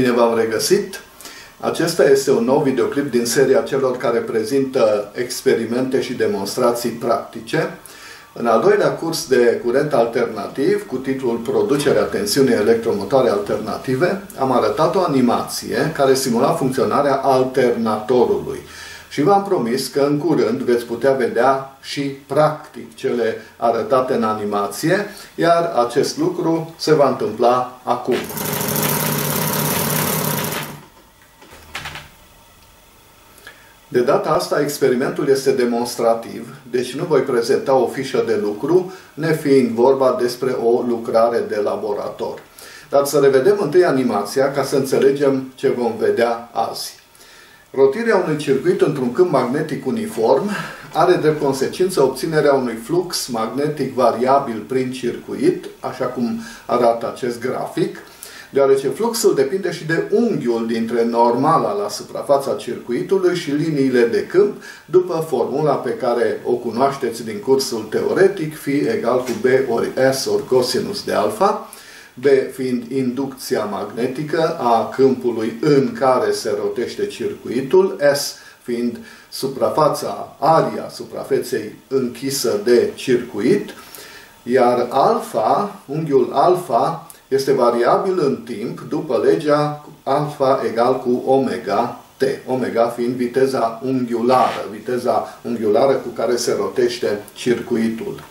Bine v-am regăsit! Acesta este un nou videoclip din seria celor care prezintă experimente și demonstrații practice. În al doilea curs de curent alternativ, cu titlul Producerea tensiunii electromotoare alternative, am arătat o animație care simula funcționarea alternatorului. Și v-am promis că în curând veți putea vedea și practic cele arătate în animație, iar acest lucru se va întâmpla acum. De data asta, experimentul este demonstrativ, deci nu voi prezenta o fișă de lucru, nefiind vorba despre o lucrare de laborator. Dar să revedem întâi animația ca să înțelegem ce vom vedea azi. Rotirea unui circuit într-un câmp magnetic uniform are de consecință obținerea unui flux magnetic variabil prin circuit, așa cum arată acest grafic, deoarece fluxul depinde și de unghiul dintre normala la suprafața circuitului și liniile de câmp, după formula pe care o cunoașteți din cursul teoretic, fi egal cu B ori S ori cosinus de alfa, B fiind inducția magnetică a câmpului în care se rotește circuitul, S fiind suprafața, aria suprafeței închisă de circuit, iar alfa, unghiul alfa, este variabil în timp după legea alfa egal cu omega t, omega fiind viteza unghiulară, viteza unghiulară cu care se rotește circuitul.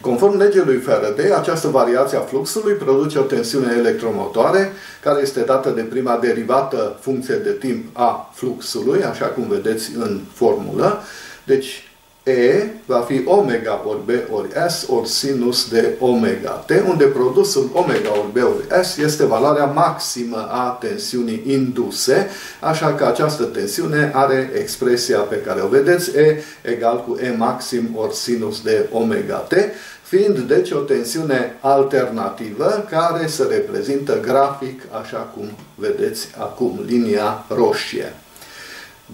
Conform legii lui Faraday, această variație a fluxului produce o tensiune electromotoare, care este dată de prima derivată funcție de timp a fluxului, așa cum vedeți în formulă. Deci, E va fi omega ori B ori S ori sinus de omega T, unde produsul omega ori B ori S este valoarea maximă a tensiunii induse, așa că această tensiune are expresia pe care o vedeți, E egal cu E maxim ori sinus de omega T, fiind deci o tensiune alternativă care se reprezintă grafic așa cum vedeți acum, linia roșie.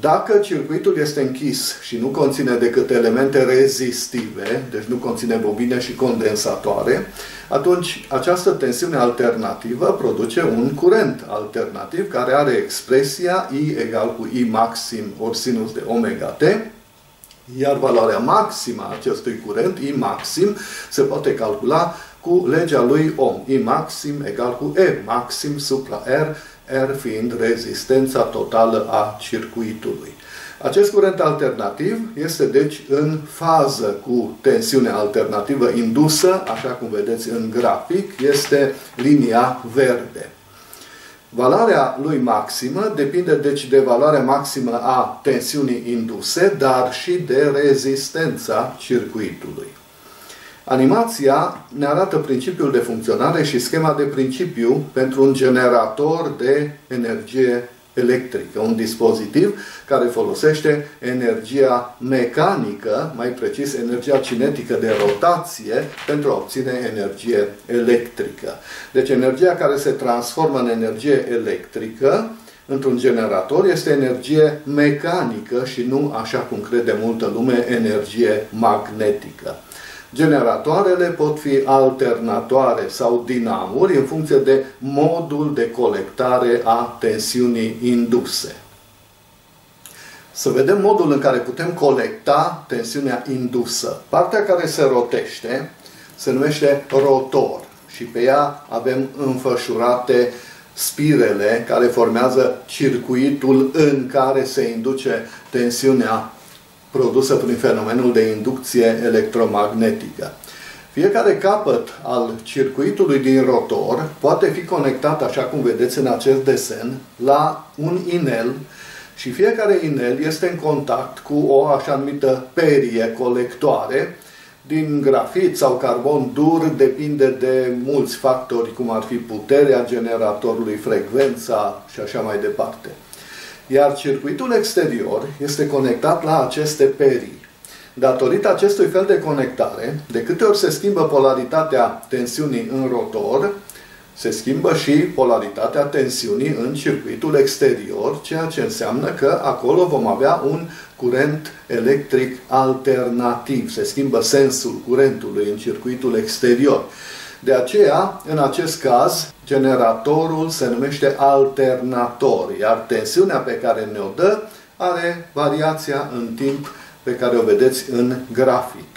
Dacă circuitul este închis și nu conține decât elemente rezistive, deci nu conține bobine și condensatoare, atunci această tensiune alternativă produce un curent alternativ care are expresia I egal cu I maxim ori sinus de omega T, iar valoarea maximă a acestui curent, I maxim, se poate calcula cu legea lui Ohm. I maxim egal cu E maxim supra R R fiind rezistența totală a circuitului. Acest curent alternativ este deci în fază cu tensiunea alternativă indusă, așa cum vedeți în grafic, este linia verde. Valoarea lui maximă depinde deci de valoarea maximă a tensiunii induse, dar și de rezistența circuitului. Animația ne arată principiul de funcționare și schema de principiu pentru un generator de energie electrică, un dispozitiv care folosește energia mecanică, mai precis energia cinetică de rotație, pentru a obține energie electrică. Deci energia care se transformă în energie electrică într-un generator este energie mecanică și nu, așa cum crede multă lume, energie magnetică. Generatoarele pot fi alternatoare sau dinamuri în funcție de modul de colectare a tensiunii induse. Să vedem modul în care putem colecta tensiunea indusă. Partea care se rotește se numește rotor și pe ea avem înfășurate spirele care formează circuitul în care se induce tensiunea produsă prin fenomenul de inducție electromagnetică. Fiecare capăt al circuitului din rotor poate fi conectat, așa cum vedeți în acest desen, la un inel și fiecare inel este în contact cu o așa numită perie colectoare din grafit sau carbon dur, depinde de mulți factori, cum ar fi puterea generatorului, frecvența și așa mai departe. Iar circuitul exterior este conectat la aceste perii. Datorită acestui fel de conectare, de câte ori se schimbă polaritatea tensiunii în rotor, se schimbă și polaritatea tensiunii în circuitul exterior, ceea ce înseamnă că acolo vom avea un curent electric alternativ. Se schimbă sensul curentului în circuitul exterior. De aceea, în acest caz, generatorul se numește alternator, iar tensiunea pe care ne-o dă are variația în timp pe care o vedeți în grafic.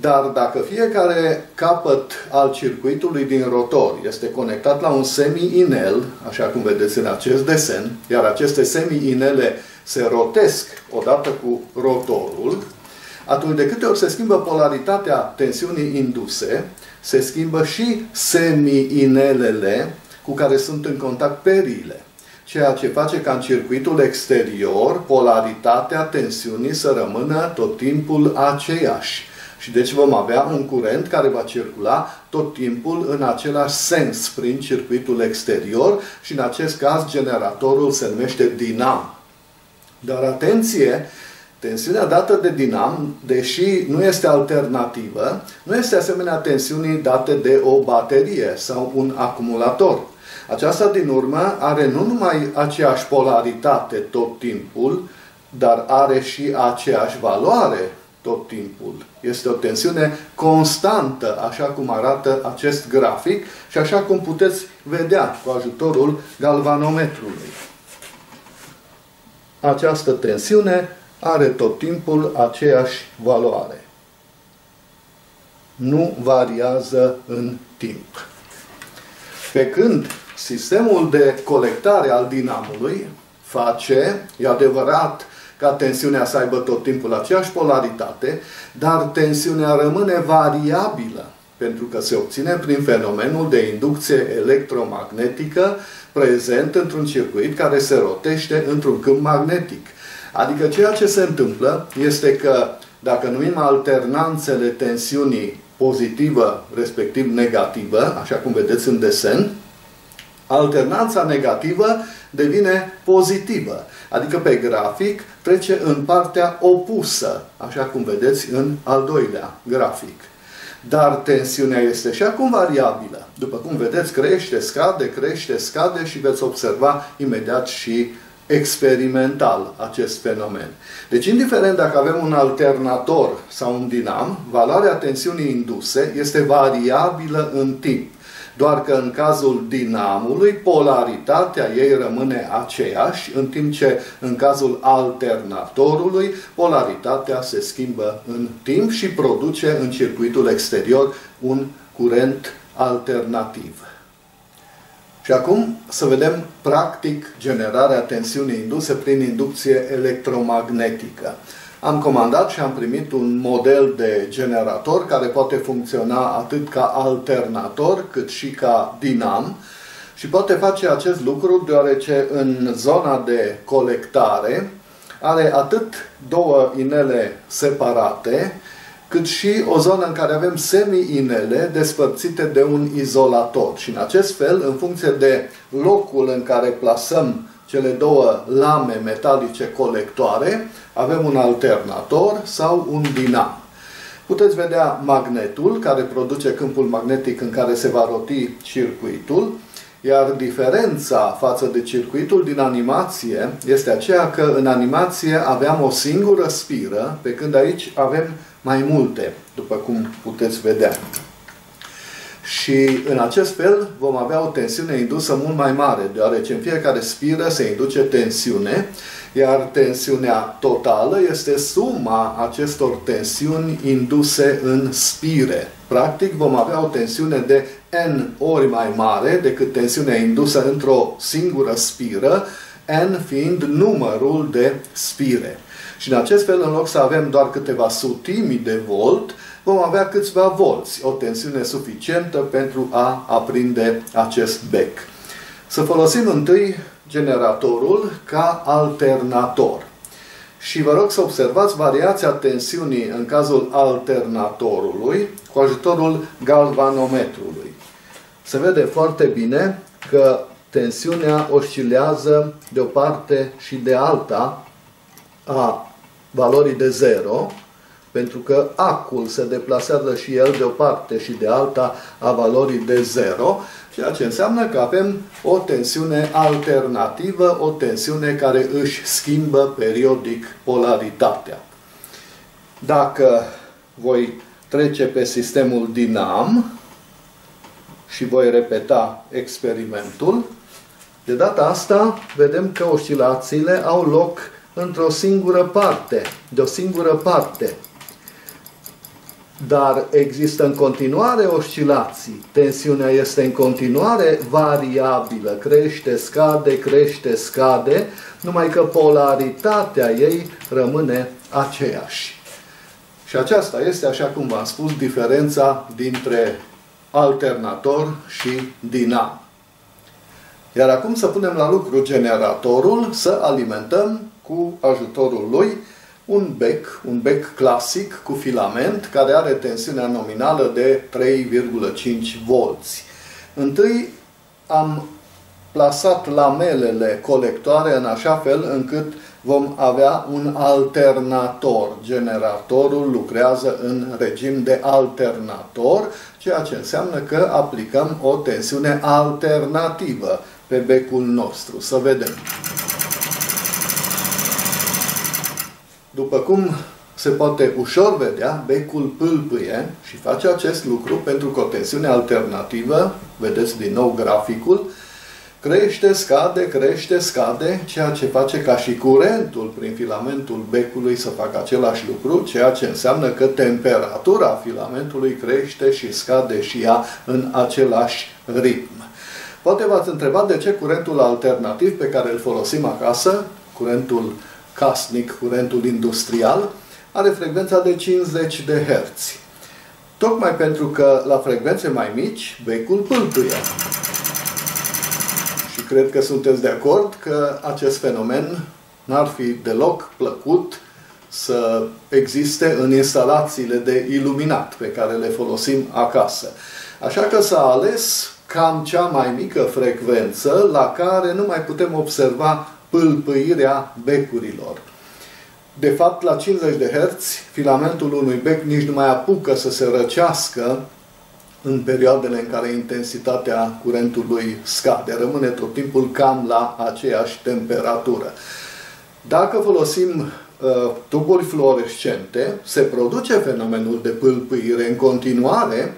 Dar dacă fiecare capăt al circuitului din rotor este conectat la un semi-inel, așa cum vedeți în acest desen, iar aceste semi-inele se rotesc odată cu rotorul, atunci de câte ori se schimbă polaritatea tensiunii induse, se schimbă și semi-inelele cu care sunt în contact periile. Ceea ce face ca în circuitul exterior polaritatea tensiunii să rămână tot timpul aceeași. Și deci vom avea un curent care va circula tot timpul în același sens prin circuitul exterior și în acest caz generatorul se numește dinam. Dar atenție, tensiunea dată de dinam, deși nu este alternativă, nu este asemenea tensiunii date de o baterie sau un acumulator. Aceasta din urmă are nu numai aceeași polaritate tot timpul, dar are și aceeași valoare tot timpul. Este o tensiune constantă, așa cum arată acest grafic și așa cum puteți vedea cu ajutorul galvanometrului. Această tensiune are tot timpul aceeași valoare. Nu variază în timp. Pe când sistemul de colectare al dinamului face, e adevărat, ca tensiunea să aibă tot timpul aceeași polaritate, dar tensiunea rămâne variabilă, pentru că se obține prin fenomenul de inducție electromagnetică prezent într-un circuit care se rotește într-un câmp magnetic. Adică ceea ce se întâmplă este că dacă numim alternanțele tensiunii pozitivă, respectiv negativă, așa cum vedeți în desen, alternanța negativă devine pozitivă. Adică pe grafic trece în partea opusă, așa cum vedeți în al doilea grafic. Dar tensiunea este și acum variabilă. După cum vedeți, crește, scade, crește, scade și veți observa imediat și experimental acest fenomen. Deci, indiferent dacă avem un alternator sau un dinam, valoarea tensiunii induse este variabilă în timp. Doar că în cazul dinamului, polaritatea ei rămâne aceeași, în timp ce în cazul alternatorului, polaritatea se schimbă în timp și produce în circuitul exterior un curent alternativ. Și acum să vedem practic generarea tensiunii induse prin inducție electromagnetică. Am comandat și am primit un model de generator care poate funcționa atât ca alternator cât și ca dinam și poate face acest lucru deoarece în zona de colectare are atât două inele separate cât și o zonă în care avem semi-inele despărțite de un izolator. Și în acest fel, în funcție de locul în care plasăm cele două lame metalice colectoare, avem un alternator sau un dinam. Puteți vedea magnetul care produce câmpul magnetic în care se va roti circuitul, iar diferența față de circuitul din animație este aceea că în animație aveam o singură spiră, pe când aici avem mai multe, după cum puteți vedea. Și în acest fel vom avea o tensiune indusă mult mai mare, deoarece în fiecare spiră se induce tensiune, iar tensiunea totală este suma acestor tensiuni induse în spire. Practic vom avea o tensiune de n ori mai mare decât tensiunea indusă într-o singură spiră, n fiind numărul de spire. Și în acest fel, în loc să avem doar câteva sutimi de volt, vom avea câțiva volți, o tensiune suficientă pentru a aprinde acest bec. Să folosim întâi generatorul ca alternator. Și vă rog să observați variația tensiunii în cazul alternatorului cu ajutorul galvanometrului. Se vede foarte bine că tensiunea oscilează de o parte și de alta a valorii de 0 pentru că acul se deplasează și el de o parte și de alta a valorii de 0, ceea ce înseamnă că avem o tensiune alternativă, o tensiune care își schimbă periodic polaritatea. Dacă voi trece pe sistemul dinam, și voi repeta experimentul. De data asta vedem că oscilațiile au loc într-o singură parte, de o singură parte. Dar există în continuare oscilații. Tensiunea este în continuare variabilă. Crește, scade, crește, scade, numai că polaritatea ei rămâne aceeași. Și aceasta este, așa cum v-am spus, diferența dintre alternator și dinam. Iar acum să punem la lucru generatorul, să alimentăm cu ajutorul lui un bec, un bec clasic cu filament care are tensiunea nominală de 3,5 volți. Întâi am plasat lamelele colectoare în așa fel încât vom avea un alternator. Generatorul lucrează în regim de alternator, ceea ce înseamnă că aplicăm o tensiune alternativă pe becul nostru. Să vedem. După cum se poate ușor vedea, becul pâlpâie și face acest lucru pentru că o tensiune alternativă, vedeți din nou graficul, crește, scade, crește, scade, ceea ce face ca și curentul prin filamentul becului să facă același lucru, ceea ce înseamnă că temperatura filamentului crește și scade și ea în același ritm. Poate v-ați întrebat de ce curentul alternativ pe care îl folosim acasă, curentul casnic, curentul industrial, are frecvența de 50 de Hz. Tocmai pentru că la frecvențe mai mici, becul pâlpâie. Și cred că sunteți de acord că acest fenomen n-ar fi deloc plăcut să existe în instalațiile de iluminat pe care le folosim acasă. Așa că s-a ales cam cea mai mică frecvență la care nu mai putem observa pâlpâirea becurilor. De fapt, la 50 de Hz, filamentul unui bec nici nu mai apucă să se răcească în perioadele în care intensitatea curentului scade. Rămâne tot timpul cam la aceeași temperatură. Dacă folosim uh, tuburi fluorescente, se produce fenomenul de pâlpâire în continuare,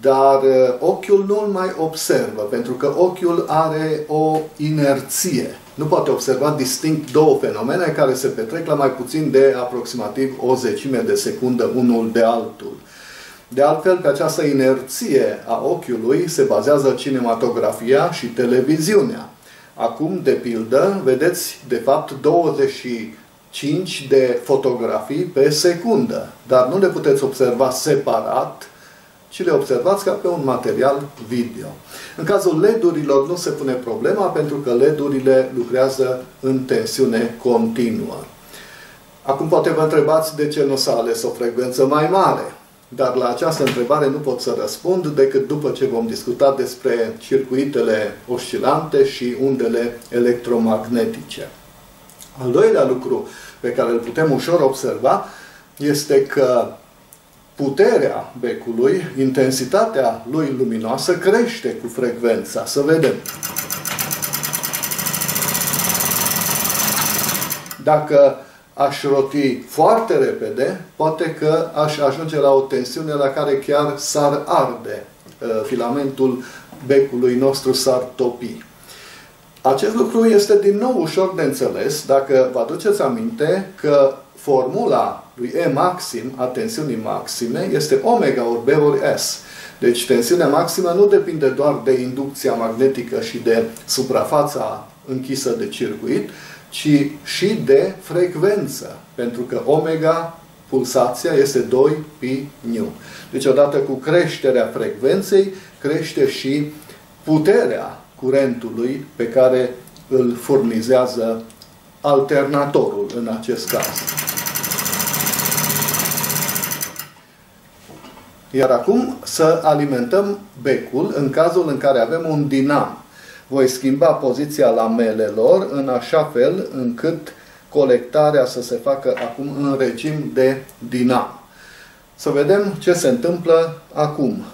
dar uh, ochiul nu-l mai observă, pentru că ochiul are o inerție. Nu poate observa distinct două fenomene care se petrec la mai puțin de aproximativ o zecime de secundă unul de altul. De altfel, pe această inerție a ochiului se bazează cinematografia și televiziunea. Acum, de pildă, vedeți, de fapt, 25 de fotografii pe secundă, dar nu le puteți observa separat, ci le observați ca pe un material video. În cazul LED-urilor nu se pune problema pentru că LED-urile lucrează în tensiune continuă. Acum poate vă întrebați de ce nu s-a ales o frecvență mai mare. Dar la această întrebare nu pot să răspund decât după ce vom discuta despre circuitele oscilante și undele electromagnetice. Al doilea lucru pe care îl putem ușor observa este că puterea becului, intensitatea lui luminoasă crește cu frecvența. Să vedem. Dacă aș roti foarte repede, poate că aș ajunge la o tensiune la care chiar s-ar arde. Uh, filamentul becului nostru s-ar topi. Acest lucru este din nou ușor de înțeles dacă vă aduceți aminte că formula lui E maxim a tensiunii maxime este omega ori B ori S. Deci tensiunea maximă nu depinde doar de inducția magnetică și de suprafața închisă de circuit, ci și de frecvență. Pentru că omega, pulsația, este 2 pi nu. Deci odată cu creșterea frecvenței, crește și puterea curentului pe care îl furnizează alternatorul în acest caz. Iar acum să alimentăm becul în cazul în care avem un dinam. Voi schimba poziția lamelelor în așa fel încât colectarea să se facă acum în regim de dinam. Să vedem ce se întâmplă acum.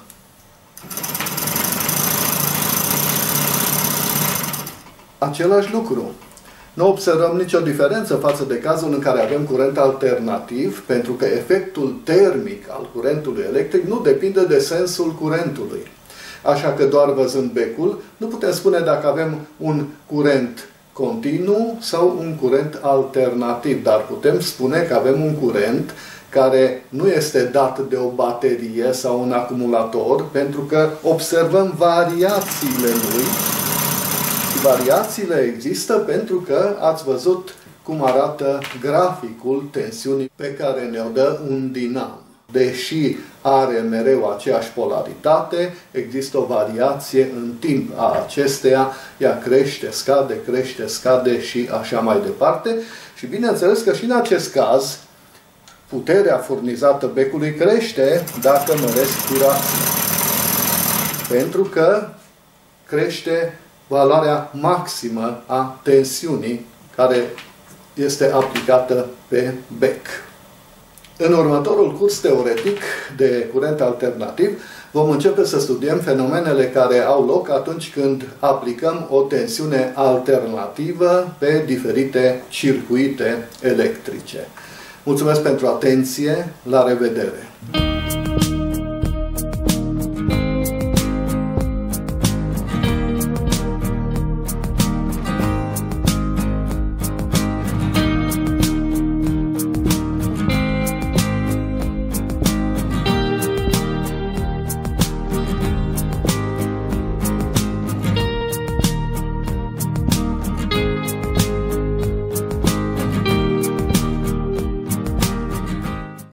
Același lucru. Nu observăm nicio diferență față de cazul în care avem curent alternativ, pentru că efectul termic al curentului electric nu depinde de sensul curentului. Așa că doar văzând becul, nu putem spune dacă avem un curent continuu sau un curent alternativ, dar putem spune că avem un curent care nu este dat de o baterie sau un acumulator, pentru că observăm variațiile lui. Și variațiile există pentru că ați văzut cum arată graficul tensiunii pe care ne-o dă un dinam. Deși are mereu aceeași polaritate, există o variație în timp a acesteia, ea crește, scade, crește, scade și așa mai departe. Și bineînțeles că și în acest caz, puterea furnizată becului crește dacă măresc turația. Pentru că crește valoarea maximă a tensiunii care este aplicată pe bec. În următorul curs teoretic de curent alternativ vom începe să studiem fenomenele care au loc atunci când aplicăm o tensiune alternativă pe diferite circuite electrice. Mulțumesc pentru atenție, la revedere!